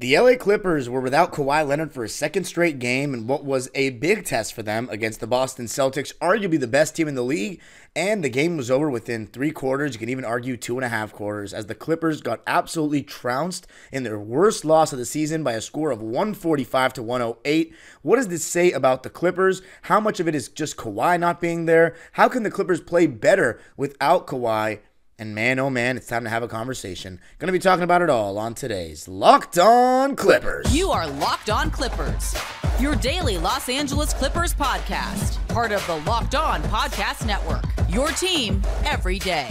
The LA Clippers were without Kawhi Leonard for a second straight game in what was a big test for them against the Boston Celtics, arguably the best team in the league. And the game was over within three quarters. You can even argue two and a half quarters, as the Clippers got absolutely trounced in their worst loss of the season by a score of 145 to 108. What does this say about the Clippers? How much of it is just Kawhi not being there? How can the Clippers play better without Kawhi? And man, oh man, it's time to have a conversation. Gonna be talking about it all on today's Locked On Clippers. You are Locked On Clippers, your daily Los Angeles Clippers podcast, part of the Locked On Podcast Network. Your team every day.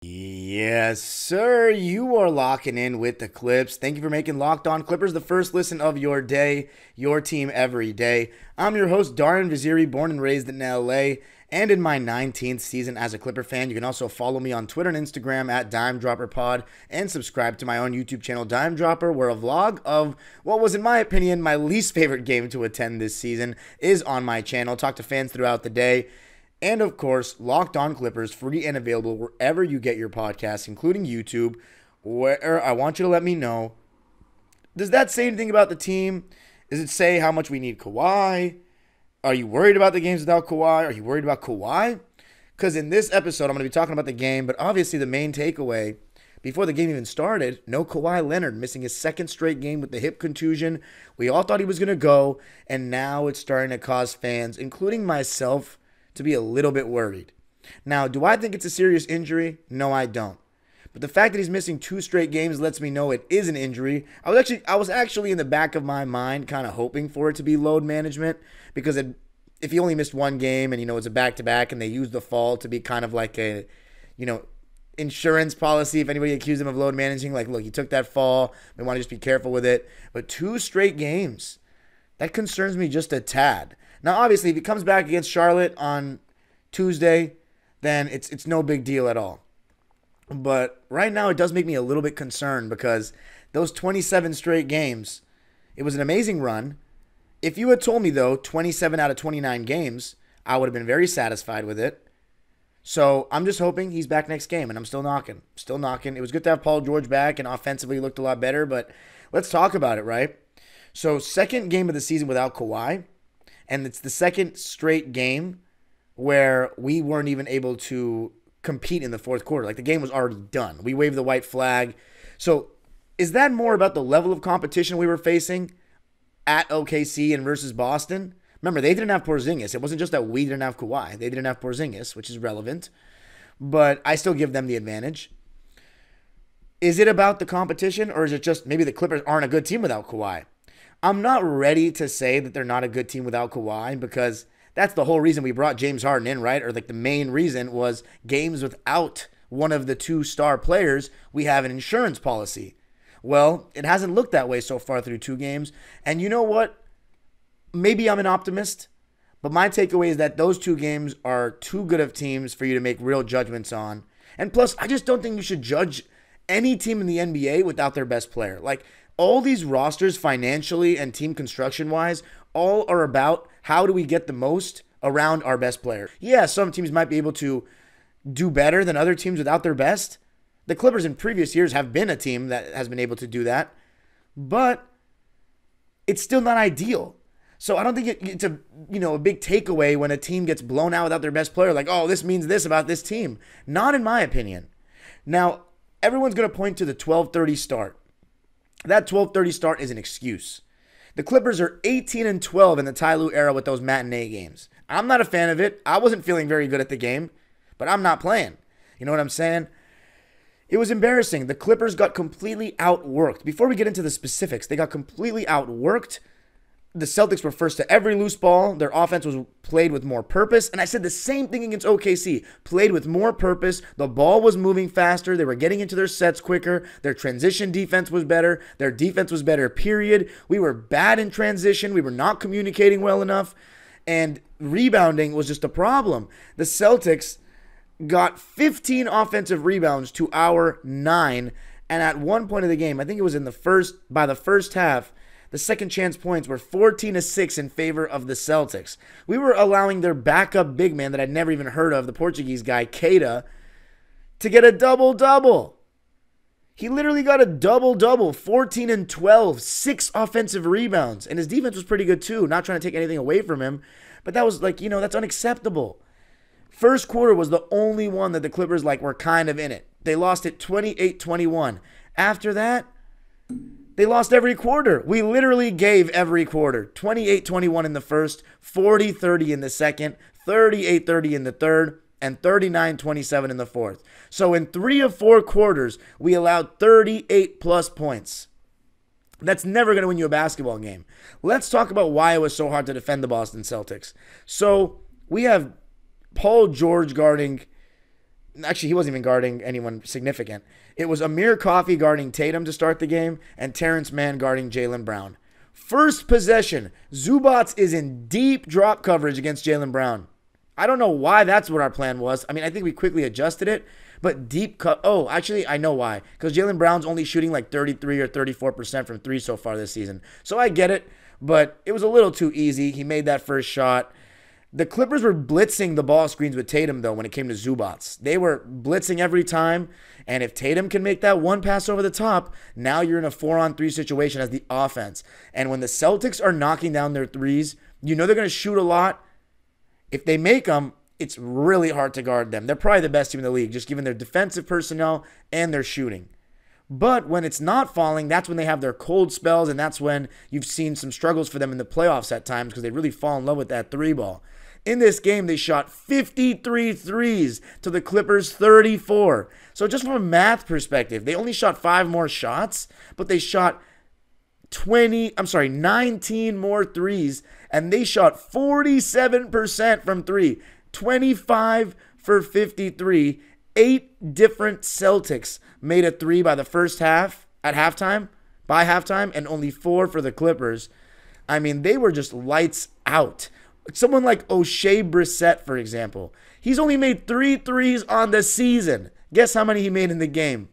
Yes, sir. You are locking in with the Clips. Thank you for making Locked On Clippers the first listen of your day, your team every day. I'm your host, Darian Vaziri, born and raised in LA and in my 19th season as a Clipper fan. You can also follow me on Twitter and Instagram at Dime Dropper Pod and subscribe to my own YouTube channel, Dime Dropper, where a vlog of what was, in my opinion, my least favorite game to attend this season is on my channel. Talk to fans throughout the day. And of course, Locked On Clippers, free and available wherever you get your podcasts, including YouTube. Where I want you to let me know does that say anything about the team? Does it say how much we need Kawhi? Are you worried about the games without Kawhi? Are you worried about Kawhi? Because in this episode, I'm going to be talking about the game, but obviously, the main takeaway before the game even started, no Kawhi Leonard missing his second straight game with the hip contusion. We all thought he was going to go, and now it's starting to cause fans, including myself, to be a little bit worried. Now, do I think it's a serious injury? No, I don't. But the fact that he's missing two straight games lets me know it is an injury. I was actually I was actually in the back of my mind kind of hoping for it to be load management because it, if he only missed one game and you know it's a back to back and they use the fall to be kind of like a you know insurance policy if anybody accused him of load managing like look he took that fall we want to just be careful with it but two straight games that concerns me just a tad now, obviously, if he comes back against Charlotte on Tuesday, then it's it's no big deal at all. But right now, it does make me a little bit concerned because those 27 straight games, it was an amazing run. If you had told me though, 27 out of 29 games, I would have been very satisfied with it. So I'm just hoping he's back next game, and I'm still knocking, still knocking. It was good to have Paul George back, and offensively he looked a lot better. But let's talk about it, right? So second game of the season without Kawhi and it's the second straight game where we weren't even able to compete in the fourth quarter. Like the game was already done. We waved the white flag. So is that more about the level of competition we were facing at OKC and versus Boston? Remember, they didn't have Porzingis. It wasn't just that we didn't have Kawhi. They didn't have Porzingis, which is relevant. But I still give them the advantage. Is it about the competition, or is it just maybe the Clippers aren't a good team without Kawhi? I'm not ready to say that they're not a good team without Kawhi because that's the whole reason we brought James Harden in, right? Or like the main reason was games without one of the two star players, we have an insurance policy. Well, it hasn't looked that way so far through two games. And you know what? Maybe I'm an optimist, but my takeaway is that those two games are too good of teams for you to make real judgments on. And plus, I just don't think you should judge any team in the NBA without their best player. Like, all these rosters financially and team construction wise all are about how do we get the most around our best player. Yeah, some teams might be able to do better than other teams without their best. The Clippers in previous years have been a team that has been able to do that, but it's still not ideal. So I don't think it's a you know a big takeaway when a team gets blown out without their best player. Like, oh, this means this about this team. Not in my opinion. Now everyone's going to point to the 12:30 start. That 12:30 start is an excuse. The Clippers are 18 and 12 in the Ty Lue era with those matinee games. I'm not a fan of it. I wasn't feeling very good at the game, but I'm not playing. You know what I'm saying? It was embarrassing. The Clippers got completely outworked. Before we get into the specifics, they got completely outworked the Celtics were first to every loose ball. Their offense was played with more purpose. And I said the same thing against OKC. Played with more purpose. The ball was moving faster. They were getting into their sets quicker. Their transition defense was better. Their defense was better, period. We were bad in transition. We were not communicating well enough. And rebounding was just a problem. The Celtics got 15 offensive rebounds to our nine. And at one point of the game, I think it was in the first, by the first half, the second chance points were 14 to 6 in favor of the Celtics. We were allowing their backup big man that I'd never even heard of, the Portuguese guy, Queta, to get a double double. He literally got a double double 14 and 12, six offensive rebounds. And his defense was pretty good too. Not trying to take anything away from him, but that was like, you know, that's unacceptable. First quarter was the only one that the Clippers like were kind of in it. They lost it 28-21. After that, they lost every quarter. We literally gave every quarter. 28-21 in the first, 40-30 in the second, 38-30 in the third, and 39-27 in the fourth. So in 3 of 4 quarters, we allowed 38 plus points. That's never going to win you a basketball game. Let's talk about why it was so hard to defend the Boston Celtics. So, we have Paul George guarding. Actually, he wasn't even guarding anyone significant. It was Amir Coffey guarding Tatum to start the game and Terance Mann guarding Jaylen Brown. First possession, Zubac is in deep drop coverage against Jaylen Brown. I don't know why that's what our plan was. I mean, I think we quickly adjusted it, but deep cut. Oh, actually, I know why. Because Jaylen Brown's only shooting like 33 or 34% from three so far this season. So I get it, but it was a little too easy. He made that first shot. The Clippers were blitzing the ball screens with Tatum, though, when it came to Zubac. They were blitzing every time. And if Tatum can make that one pass over the top, now you're in a four on three situation as the offense. And when the Celtics are knocking down their threes, you know they're going to shoot a lot. If they make them, it's really hard to guard them. They're probably the best team in the league, just given their defensive personnel and their shooting. But when it's not falling, that's when they have their cold spells, and that's when you've seen some struggles for them in the playoffs at times because they really fall in love with that three ball. In this game, they shot 53 threes to the Clippers 34. So, just from a math perspective, they only shot five more shots, but they shot 20, I'm sorry, 19 more threes, and they shot 47% from three, 25 for 53. Eight different Celtics made a three by the first half at halftime, by halftime, and only four for the Clippers. I mean, they were just lights out. Someone like Oshae Brissett, for example, he's only made three threes on the season. Guess how many he made in the game?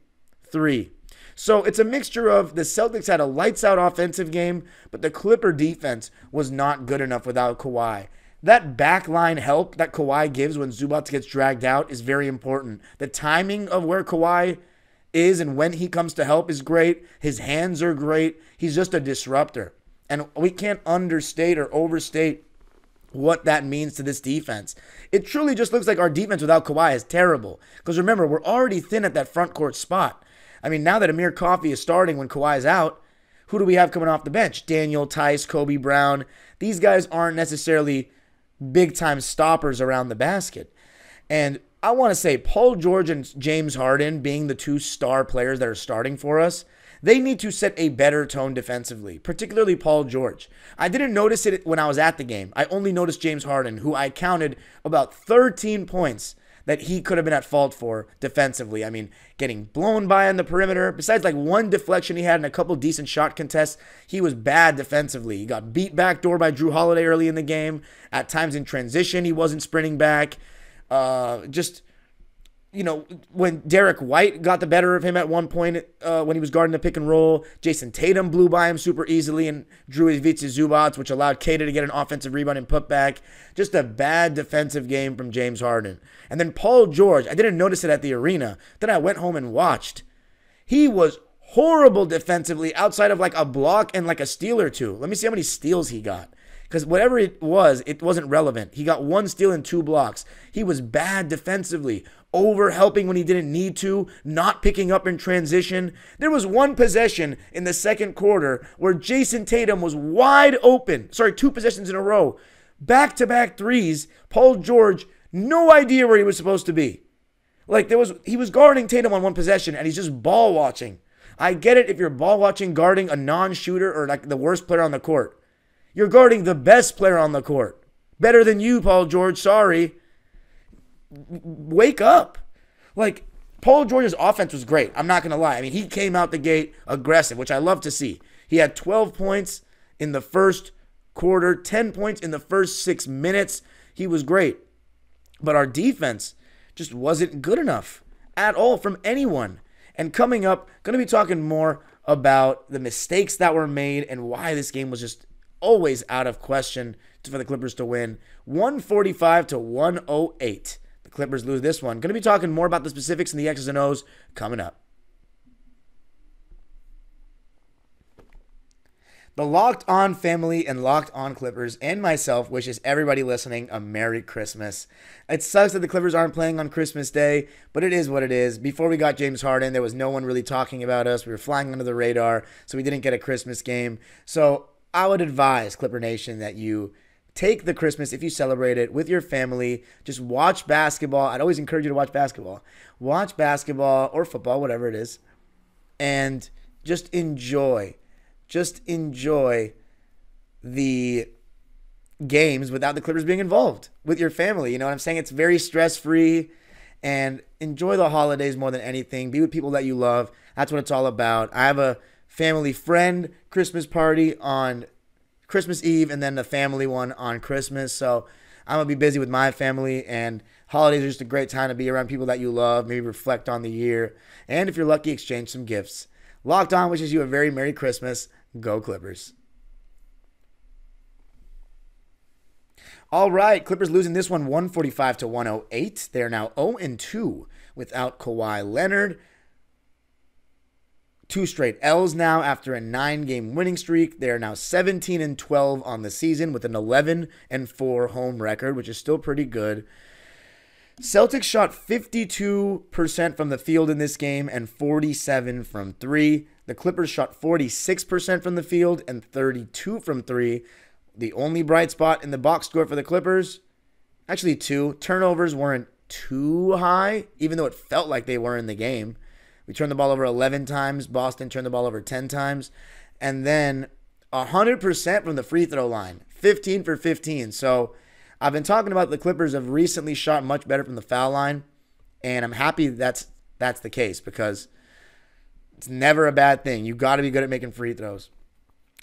Three. So it's a mixture of the Celtics had a lights out offensive game, but the Clipper defense was not good enough without Kawhi. That backline help that Kawhi gives when Zubac gets dragged out is very important. The timing of where Kawhi is and when he comes to help is great. His hands are great. He's just a disruptor. And we can't understate or overstate what that means to this defense. It truly just looks like our defense without Kawhi is terrible. Because remember, we're already thin at that front court spot. I mean, now that Amir Coffey is starting when Kawhi is out, who do we have coming off the bench? Daniel, Theis, Kobe Brown. These guys aren't necessarily big time stoppers around the basket. And I want to say Paul George and James Harden being the two star players that are starting for us they need to set a better tone defensively, particularly Paul George. I didn't notice it when I was at the game. I only noticed James Harden, who I counted about 13 points that he could have been at fault for defensively. I mean, getting blown by on the perimeter. Besides like one deflection he had and a couple decent shot contests, he was bad defensively. He got beat back door by Jrue Holiday early in the game. At times in transition, he wasn't sprinting back. Uh, just you know, when Derek White got the better of him at one point uh, when he was guarding the pick and roll, Jayson Tatum blew by him super easily and drew his Ivica Zubac, which allowed Queta to get an offensive rebound and put back. Just a bad defensive game from James Harden. And then Paul George, I didn't notice it at the arena. Then I went home and watched. He was horrible defensively outside of like a block and like a steal or two. Let me see how many steals he got because whatever it was, it wasn't relevant. He got one steal and two blocks. He was bad defensively, over helping when he didn't need to, not picking up in transition. There was one possession in the second quarter where Jayson Tatum was wide open. Sorry, two possessions in a row. Back to back threes. Paul George, no idea where he was supposed to be. Like there was he was guarding Tatum on one possession and he's just ball watching. I get it if you're ball watching guarding a non-shooter or like the worst player on the court. You're guarding the best player on the court. Better than you, Paul George. Sorry wake up. Like Paul George's offense was great. I'm not gonna lie. I mean, he came out the gate aggressive, which I love to see. He had 12 points in the first quarter, 10 points in the first six minutes. He was great. But our defense just wasn't good enough at all from anyone. And coming up, going to be talking more about the mistakes that were made and why this game was just always out of question for the Clippers to win 145 to 108. Clippers lose this one. Going to be talking more about the specifics and the X's and O's coming up. The Locked On family and Locked On Clippers and myself wishes everybody listening a Merry Christmas. It sucks that the Clippers aren't playing on Christmas Day, but it is what it is. Before we got James Harden, there was no one really talking about us. We were flying under the radar, so we didn't get a Christmas game. So I would advise Clipper Nation that you take the Christmas if you celebrate it with your family. Just watch basketball. I'd always encourage you to watch basketball. Watch basketball or football, whatever it is, and just enjoy just enjoy the games without the Clippers being involved with your family. You know what I'm saying? It's very stress free and enjoy the holidays more than anything. Be with people that you love. That's what it's all about. I have a family friend Christmas party on Christmas Eve and then the family one on Christmas. So I'm to be busy with my family and holidays are just a great time to be around people that you love, maybe reflect on the year, and if you're lucky, exchange some gifts. Locked On wishes you a very Merry Christmas. Go Clippers. All right, Clippers losing this one 145 to 108. They are now 0 and 2 without Kawhi Leonard. Two straight L's now after a nine game winning streak. They are now 17 and 12 on the season with an 11 and 4 home record, which is still pretty good. Celtics shot 52% from the field in this game and 47 from 3. The Clippers shot 46% from the field and 32 from 3. The only bright spot in the box score for the Clippers, actually two, turnovers weren't too high even though it felt like they were in the game. We turned the ball over 11 times, Boston turned the ball over 10 times, and then 100% from the free throw line, 15 for 15. So, I've been talking about the Clippers have recently shot much better from the foul line, and I'm happy that's that's the case because it's never a bad thing. You got to be good at making free throws.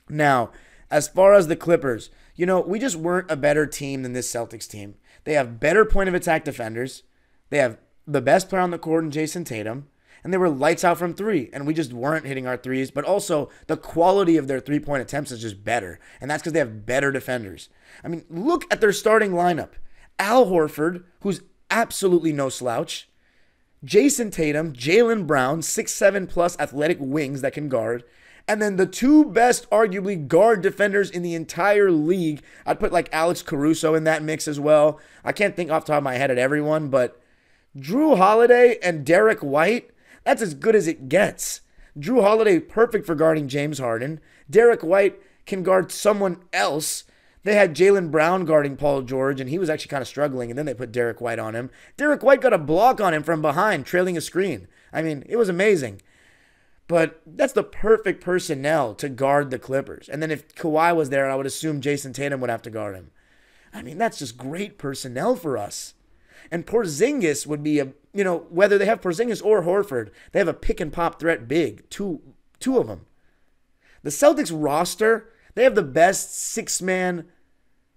Now, as far as the Clippers, you know, we just weren't a better team than this Celtics team. They have better point of attack defenders. They have the best player on the court in Jayson Tatum and they were lights out from three, and we just weren't hitting our threes. But also, the quality of their three point attempts is just better, and that's because they have better defenders. I mean, look at their starting lineup Al Horford, who's absolutely no slouch, Jayson Tatum, Jaylen Brown, six seven plus athletic wings that can guard. And then the two best, arguably, guard defenders in the entire league. I'd put like Alex Caruso in that mix as well. I can't think off the top of my head at everyone, but Jrue Holiday and Derek White that's as good as it gets. Jrue Holiday, perfect for guarding James Harden. Derek White can guard someone else. They had Jaylen Brown guarding Paul George, and he was actually kind of struggling, and then they put Derek White on him. Derek White got a block on him from behind, trailing a screen. I mean, it was amazing. But that's the perfect personnel to guard the Clippers. And then if Kawhi was there, I would assume Jayson Tatum would have to guard him. I mean, that's just great personnel for us. And Porzingis would be a you know, whether they have Porzingis or Horford, they have a pick and pop threat big, two two of them. The Celtics roster, they have the best six-man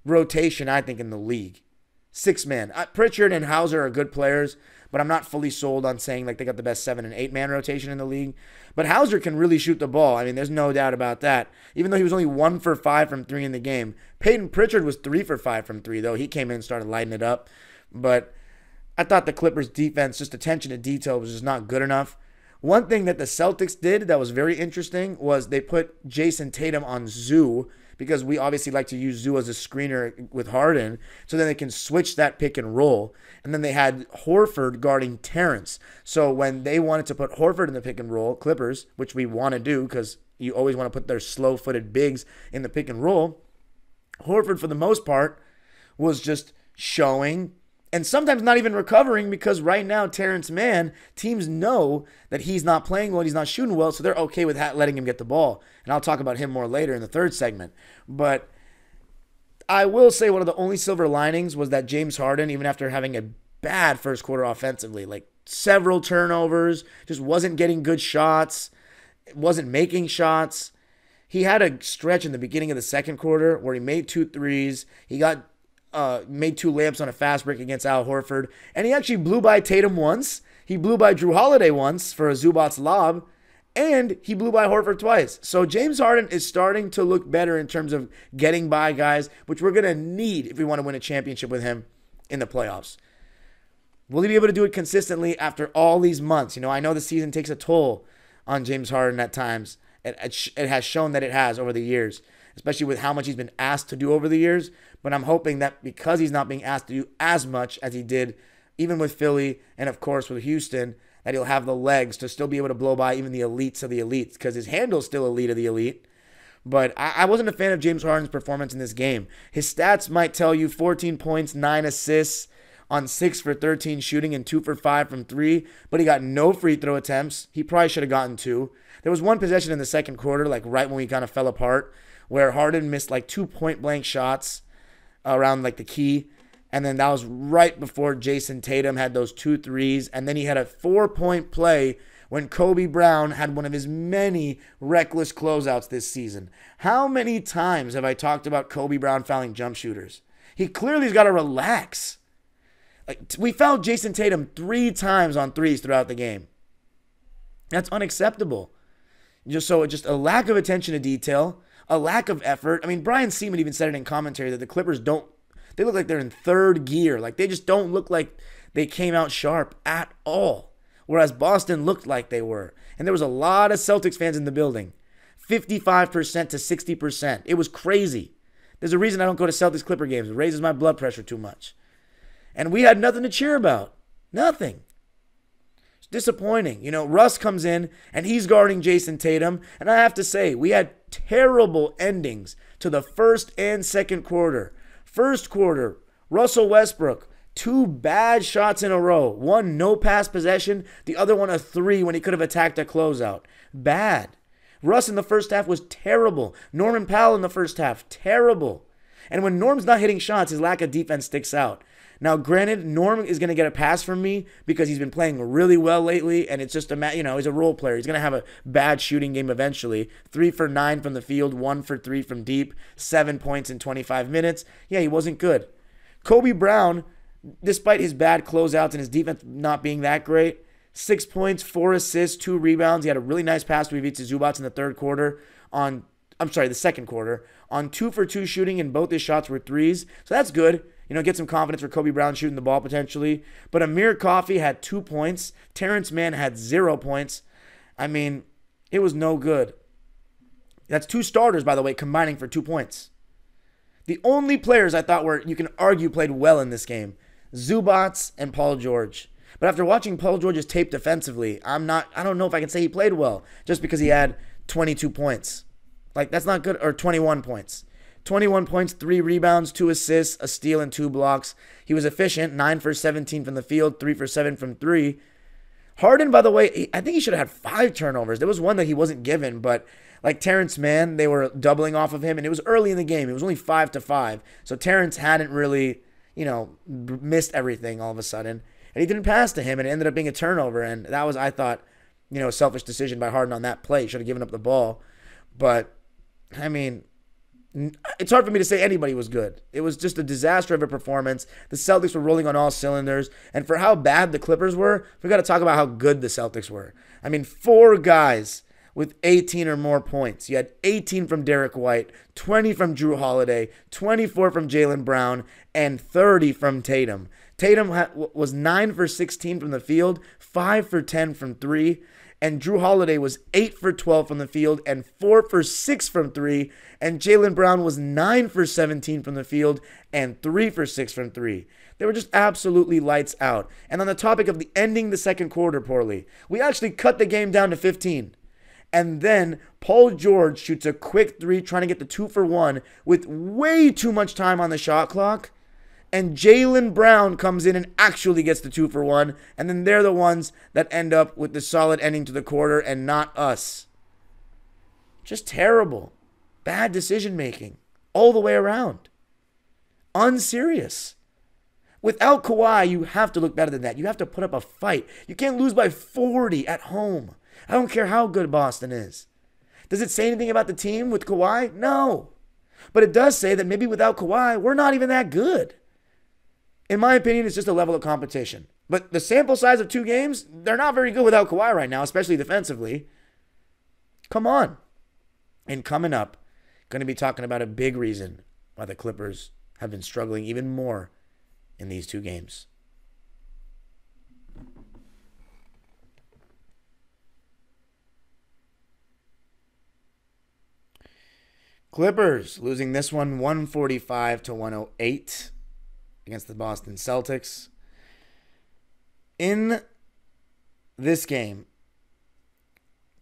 rotation I think in the league. Six man. Uh, Pritchard and Hauser are good players, but I'm not fully sold on saying like they got the best seven and eight man rotation in the league. But Hauser can really shoot the ball. I mean, there's no doubt about that. Even though he was only one for five from three in the game, Payton Pritchard was three for five from three, though. He came in and started lighting it up. But I thought the Clippers defense, just attention to detail, was just not good enough. One thing that the Celtics did that was very interesting was they put Jayson Tatum on Zoo because we obviously like to use Zoo as a screener with Harden, so then they can switch that pick and roll. And then they had Horford guarding Terance. So when they wanted to put Horford in the pick and roll, Clippers, which we want to do because you always want to put their slow footed bigs in the pick and roll, Horford, for the most part, was just showing and sometimes not even recovering because right now Terance Mann teams know that he's not playing well, he's not shooting well, so they're okay with letting him get the ball. And I'll talk about him more later in the third segment. But I will say one of the only silver linings was that James Harden, even after having a bad first quarter offensively, like several turnovers, just wasn't getting good shots, wasn't making shots. He had a stretch in the beginning of the second quarter where he made two threes. He got uh, made two lamps on a fast break against Al Horford, and he actually blew by Tatum once. He blew by Jrue Holiday once for a Zubac lob, and he blew by Horford twice. So James Harden is starting to look better in terms of getting by guys, which we're going to need if we want to win a championship with him in the playoffs. Will he be able to do it consistently after all these months? You know, I know the season takes a toll on James Harden at times. It, it, it has shown that it has over the years, especially with how much he's been asked to do over the years. But I'm hoping that because he's not being asked to do as much as he did, even with Philly and of course with Houston, that he'll have the legs to still be able to blow by even the elites of the elites because his handle's still elite of the elite. But I, I wasn't a fan of James Harden's performance in this game. His stats might tell you 14 points, 9 assists on 6 for 13 shooting and 2 for 5 from 3, but he got no free throw attempts. He probably should have gotten 2. There was one possession in the second quarter, like right when we kind of fell apart, where Harden missed like two point blank shots around like the key and then that was right before Jayson Tatum had those two threes. And then he had a four point play when Kobe Brown had one of his many reckless closeouts this season. How many times have I talked about Kobe Brown fouling jump shooters? He clearly's got to relax. Like we fouled Jayson Tatum three times on threes throughout the game. That's unacceptable. Just so just a lack of attention to detail, a lack of effort. I mean, Brian Sieman even said it in commentary that the Clippers don't they look like they're in third gear. Like they just don't look like they came out sharp at all. Whereas Boston looked like they were. And there was a lot of Celtics fans in the building 55% to 60%. It was crazy. There's a reason I don't go to Celtics Clipper games. It raises my blood pressure too much. And we had nothing to cheer about. Nothing. Disappointing. You know, Russ comes in and he's guarding Jayson Tatum. And I have to say, we had terrible endings to the first and second quarter. First quarter, Russell Westbrook, two bad shots in a row. One no pass possession, the other one a three when he could have attacked a closeout. Bad. Russ in the first half was terrible. Norman Powell in the first half, terrible. And when Norm's not hitting shots, his lack of defense sticks out. Now, granted, Norm is going to get a pass from me because he's been playing really well lately, and it's just a you know he's a role player. He's going to have a bad shooting game eventually. Three for nine from the field, one for three from deep, seven points in 25 minutes. Yeah, he wasn't good. Kobe Brown, despite his bad closeouts and his defense not being that great, six points, four assists, two rebounds. He had a really nice pass to Ivica Zubac in the third quarter on. I'm sorry, the second quarter on two for two shooting, and both his shots were threes. So that's good. You know, get some confidence for Kobe Brown shooting the ball potentially. But Amir Coffey had two points. Terance Mann had zero points. I mean, it was no good. That's two starters, by the way, combining for two points. The only players I thought were, you can argue, played well in this game Zubac and Paul George. But after watching Paul George's tape defensively, I'm not, I don't know if I can say he played well just because he had 22 points. Like, that's not good, or 21 points. 21 points, three rebounds, two assists, a steal, and two blocks. He was efficient, 9 for 17 from the field, 3 for 7 from 3. Harden, by the way, I think he should have had five turnovers. There was one that he wasn't given, but like Terance Mann, they were doubling off of him, and it was early in the game. It was only 5 to 5. So Terance hadn't really, you know, missed everything all of a sudden. And he didn't pass to him, and it ended up being a turnover. And that was, I thought, you know, a selfish decision by Harden on that play. He should have given up the ball. But, I mean, it's hard for me to say anybody was good. It was just a disaster of a performance. The Celtics were rolling on all cylinders. And for how bad the Clippers were, we got to talk about how good the Celtics were. I mean, four guys with 18 or more points. You had 18 from Derek White, 20 from Jrue Holiday, 24 from Jaylen Brown, and 30 from Tatum. Tatum was 9 for 16 from the field, 5 for 10 from 3 and Jrue Holiday was 8 for 12 from the field and 4 for 6 from 3, and Jaylen Brown was 9 for 17 from the field and 3 for 6 from 3. They were just absolutely lights out. And on the topic of the ending the second quarter poorly, we actually cut the game down to 15. And then Paul George shoots a quick three, trying to get the two for one with way too much time on the shot clock and Jaylen Brown comes in and actually gets the two for one, and then they're the ones that end up with the solid ending to the quarter and not us. Just terrible. Bad decision making all the way around. Unserious. Without Kawhi, you have to look better than that. You have to put up a fight. You can't lose by 40 at home. I don't care how good Boston is. Does it say anything about the team with Kawhi? No. But it does say that maybe without Kawhi, we're not even that good. In my opinion, it's just a level of competition. But the sample size of two games, they're not very good without Kawhi right now, especially defensively. Come on. And coming up, going to be talking about a big reason why the Clippers have been struggling even more in these two games. Clippers losing this one 145 to 108 against the Boston Celtics. In this game,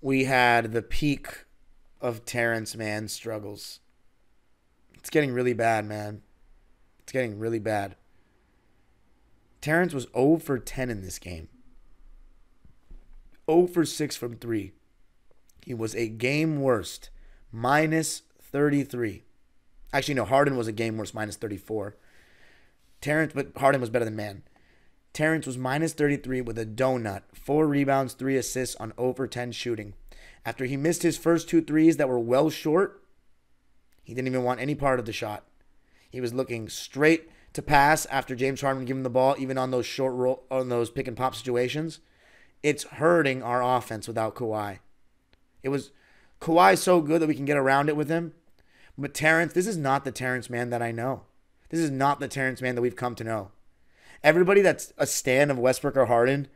we had the peak of Terance Mann's struggles. It's getting really bad, man. It's getting really bad. Terance was 0 for 10 in this game. 0 for 6 from 3. He was a game worst, minus 33. Actually, no, Harden was a game worse, minus 34. Terance, but Harden was better than Mann. Terance was minus 33 with a donut, four rebounds, three assists on over 10 shooting. After he missed his first two threes that were well short, he didn't even want any part of the shot. He was looking straight to pass after James Harden gave him the ball, even on those short roll, on those pick and pop situations. It's hurting our offense without Kawhi. It was Kawhi so good that we can get around it with him, but Terance, this is not the Terance Mann that I know. This is not the Terance Mann that we've come to know. Everybody that's a stan of Westbrook or Harden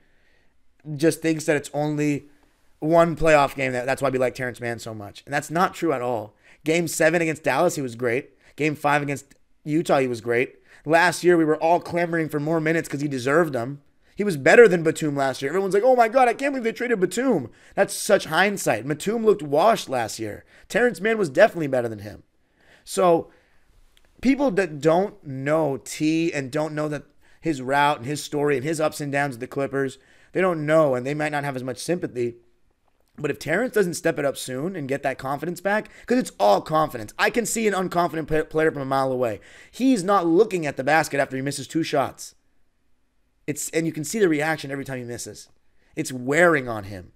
just thinks that it's only one playoff game. That, that's why we like Terance Mann so much. And that's not true at all. Game seven against Dallas, he was great. Game five against Utah, he was great. Last year, we were all clamoring for more minutes because he deserved them. He was better than Batum last year. Everyone's like, oh my God, I can't believe they traded Batum. That's such hindsight. Batum looked washed last year. Terance Mann was definitely better than him. So people that don't know T and don't know that his route and his story and his ups and downs with the Clippers, they don't know and they might not have as much sympathy. But if Terance doesn't step it up soon and get that confidence back, because it's all confidence. I can see an unconfident player from a mile away. He's not looking at the basket after he misses two shots. It's and you can see the reaction every time he misses. It's wearing on him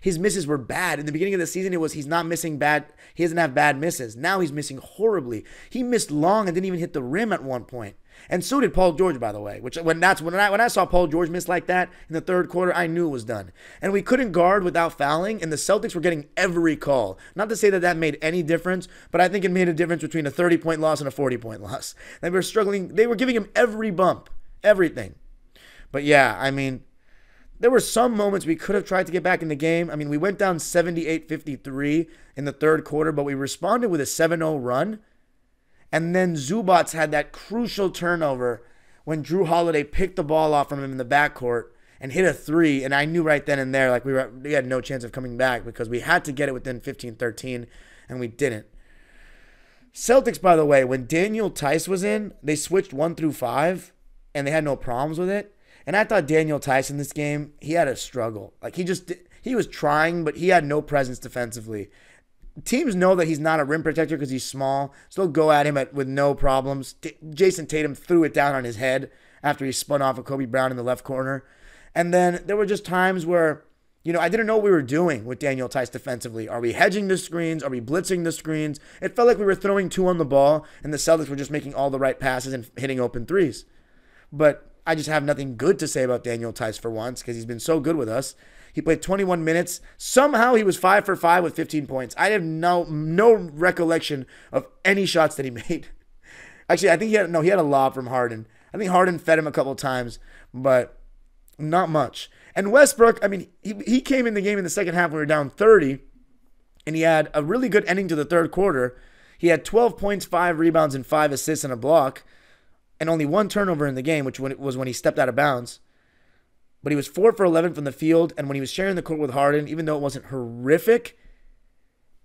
his misses were bad. In the beginning of the season, it was he's not missing bad. He doesn't have bad misses. Now he's missing horribly. He missed long and didn't even hit the rim at one point. And so did Paul George, by the way. Which when that's when I when I saw Paul George miss like that in the third quarter, I knew it was done. And we couldn't guard without fouling, and the Celtics were getting every call. Not to say that that made any difference, but I think it made a difference between a 30 point loss and a 40 point loss. They were struggling. They were giving him every bump, everything. But yeah, I mean, there were some moments we could have tried to get back in the game. I mean, we went down 78 53 in the third quarter, but we responded with a 7 0 run. And then Zubac had that crucial turnover when Jrue Holiday picked the ball off from him in the backcourt and hit a three. And I knew right then and there, like, we, were, we had no chance of coming back because we had to get it within 15 13, and we didn't. Celtics, by the way, when Daniel Theis was in, they switched one through five and they had no problems with it. And I thought Daniel Tyson this game, he had a struggle. Like he just he was trying, but he had no presence defensively. Teams know that he's not a rim protector because he's small, so they'll go at him at, with no problems. Jayson Tatum threw it down on his head after he spun off of Kobe Brown in the left corner. And then there were just times where, you know, I didn't know what we were doing with Daniel Theis defensively. Are we hedging the screens? Are we blitzing the screens? It felt like we were throwing two on the ball, and the Celtics were just making all the right passes and hitting open threes. But I just have nothing good to say about Daniel Theis for once because he's been so good with us. He played 21 minutes. Somehow he was five for five with 15 points. I have no no recollection of any shots that he made. Actually, I think he had no. He had a lob from Harden. I think Harden fed him a couple times, but not much. And Westbrook, I mean, he, he came in the game in the second half. when We were down 30, and he had a really good ending to the third quarter. He had 12 points, five rebounds, and five assists and a block and only one turnover in the game, which was when he stepped out of bounds. But he was 4 for 11 from the field. And when he was sharing the court with Harden, even though it wasn't horrific,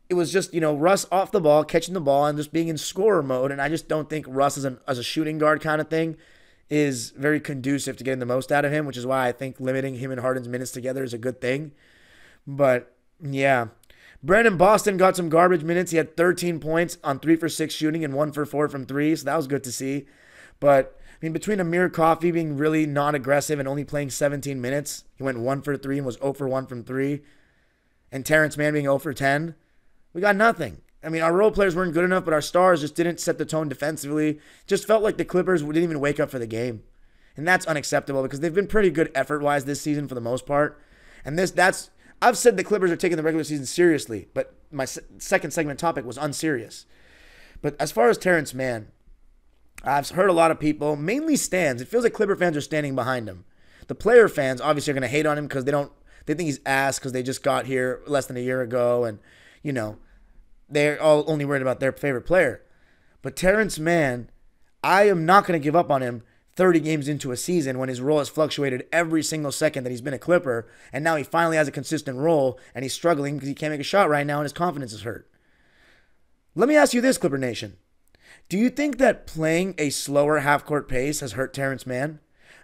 it was just, you know, Russ off the ball, catching the ball, and just being in scorer mode. And I just don't think Russ as, an, as a shooting guard kind of thing is very conducive to getting the most out of him, which is why I think limiting him and Harden's minutes together is a good thing. But yeah. Brandon Boston got some garbage minutes. He had 13 points on 3 for 6 shooting and 1 for 4 from 3, so that was good to see. But I mean, between Amir Coffey being really non aggressive and only playing 17 minutes, he went 1 for 3 and was 0 for 1 from 3, and Terance Mann being 0 for 10, we got nothing. I mean, our role players weren't good enough, but our stars just didn't set the tone defensively. Just felt like the Clippers didn't even wake up for the game. And that's unacceptable because they've been pretty good effort wise this season for the most part. And this that's I've said the Clippers are taking the regular season seriously, but my second segment topic was unserious. But as far as Terance Mann, I've heard a lot of people, mainly stands. It feels like Clipper fans are standing behind him. The player fans obviously are going to hate on him because they don't they think he's ass because they just got here less than a year ago, and you know they're all only worried about their favorite player. But Terance Mann, I am not going to give up on him 30 games into a season when his role has fluctuated every single second that he's been a Clipper, and now he finally has a consistent role, and he's struggling because he can't make a shot right now, and his confidence is hurt. Let me ask you this, Clipper Nation. Do you think that playing a slower half court pace has hurt Terance Mann?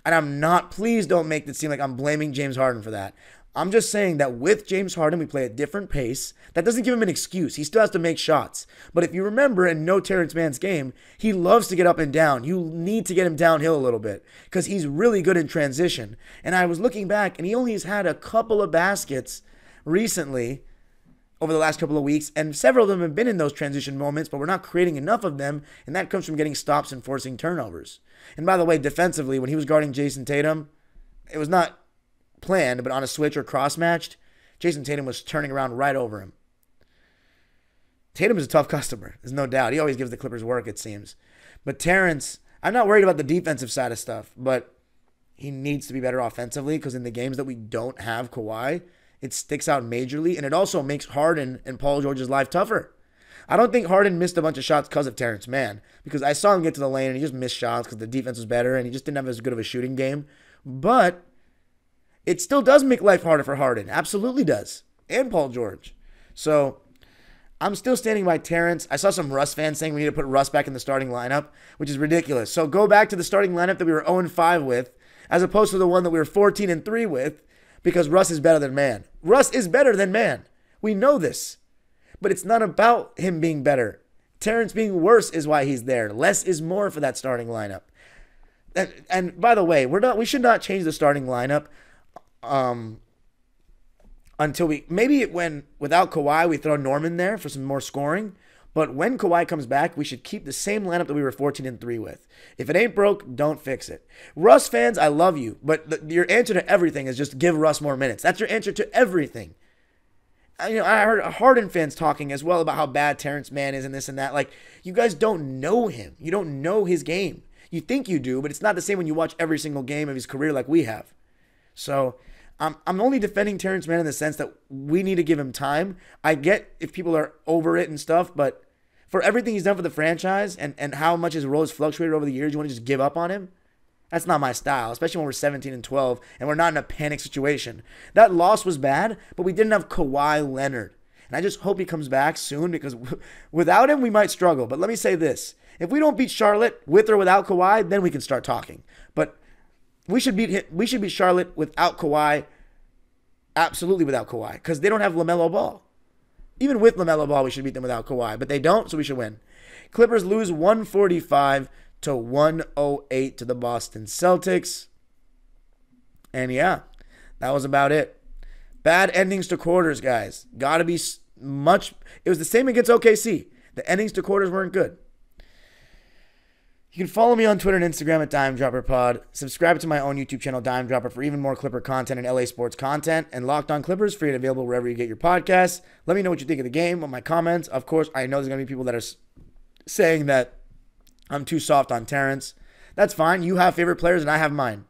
And I'm not, please don't make it seem like I'm blaming James Harden for that. I'm just saying that with James Harden, we play a different pace. That doesn't give him an excuse. He still has to make shots. But if you remember in No Terance Mann's game, he loves to get up and down. You need to get him downhill a little bit because he's really good in transition. And I was looking back, and he only has had a couple of baskets recently over the last couple of weeks, and several of them have been in those transition moments, but we're not creating enough of them, and that comes from getting stops and forcing turnovers. And by the way, defensively, when he was guarding Jayson Tatum, it was not planned, but on a switch or cross matched, Jayson Tatum was turning around right over him. Tatum is a tough customer, there's no doubt. He always gives the Clippers work, it seems. But Terance, I'm not worried about the defensive side of stuff, but he needs to be better offensively because in the games that we don't have Kawhi, it sticks out majorly, and it also makes Harden and Paul George's life tougher. I don't think Harden missed a bunch of shots because of Terance Mann, because I saw him get to the lane and he just missed shots because the defense was better and he just didn't have as good of a shooting game. But it still does make life harder for Harden. Absolutely does. And Paul George. So I'm still standing by Terance. I saw some Russ fans saying we need to put Russ back in the starting lineup, which is ridiculous. So go back to the starting lineup that we were 0 5 with, as opposed to the one that we were 14 and 3 with, because Russ is better than Mann. Russ is better than Mann. We know this. But it's not about him being better. Terance being worse is why he's there. Less is more for that starting lineup. And, and by the way, we're not we should not change the starting lineup um, until we maybe when without Kawhi we throw Norman there for some more scoring. But when Kawhi comes back, we should keep the same lineup that we were 14 and 3 with. If it ain't broke, don't fix it. Russ fans, I love you, but the, your answer to everything is just give Russ more minutes. That's your answer to everything. I, you know, I heard Harden fans talking as well about how bad Terance Mann is and this and that. Like, you guys don't know him. You don't know his game. You think you do, but it's not the same when you watch every single game of his career like we have. So I'm, I'm only defending Terance Mann in the sense that we need to give him time. I get if people are over it and stuff, but for everything he's done for the franchise and, and how much his role has fluctuated over the years, you want to just give up on him? That's not my style, especially when we're 17 and 12 and we're not in a panic situation. That loss was bad, but we didn't have Kawhi Leonard. And I just hope he comes back soon because without him, we might struggle. But let me say this if we don't beat Charlotte with or without Kawhi, then we can start talking. But we should beat we should beat Charlotte without Kawhi. Absolutely without Kawhi, because they don't have LaMelo Ball. Even with LaMelo Ball, we should beat them without Kawhi, but they don't, so we should win. Clippers lose 145 to 108 to the Boston Celtics. And yeah, that was about it. Bad endings to quarters, guys. Got to be much. It was the same against OKC. The endings to quarters weren't good. You can follow me on Twitter and Instagram at Dime Dropper Pod. Subscribe to my own YouTube channel, Dime Dropper, for even more Clipper content and LA sports content. And Locked On Clippers, free and available wherever you get your podcasts. Let me know what you think of the game, what my comments. Of course, I know there's going to be people that are saying that I'm too soft on Terance. That's fine. You have favorite players, and I have mine.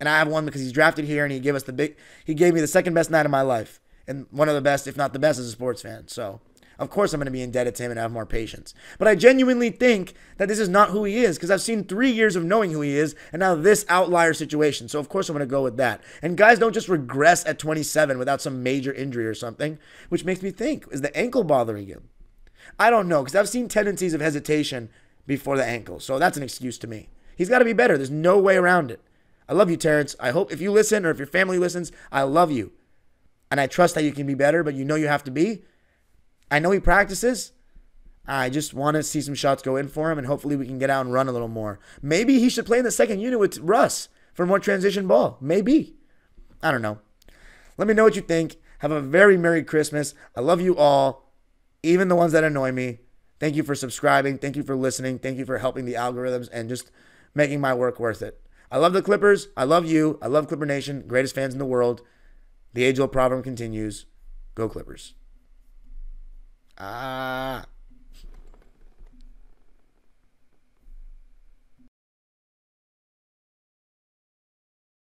And I have one because he's drafted here, and he gave us the big. He gave me the second best night of my life, and one of the best, if not the best, as a sports fan. So of course, I'm going to be indebted to him and have more patience. But I genuinely think that this is not who he is because I've seen three years of knowing who he is and now this outlier situation. So, of course, I'm going to go with that. And guys don't just regress at 27 without some major injury or something, which makes me think is the ankle bothering you? I don't know because I've seen tendencies of hesitation before the ankle. So, that's an excuse to me. He's got to be better. There's no way around it. I love you, Terance. I hope if you listen or if your family listens, I love you. And I trust that you can be better, but you know you have to be. I know he practices. I just want to see some shots go in for him, and hopefully we can get out and run a little more. Maybe he should play in the second unit with Russ for more transition ball. Maybe. I don't know. Let me know what you think. Have a very Merry Christmas. I love you all, even the ones that annoy me. Thank you for subscribing. Thank you for listening. Thank you for helping the algorithms and just making my work worth it. I love the Clippers. I love you. I love Clipper Nation. Greatest fans in the world. The age old problem continues. Go Clippers. Ah.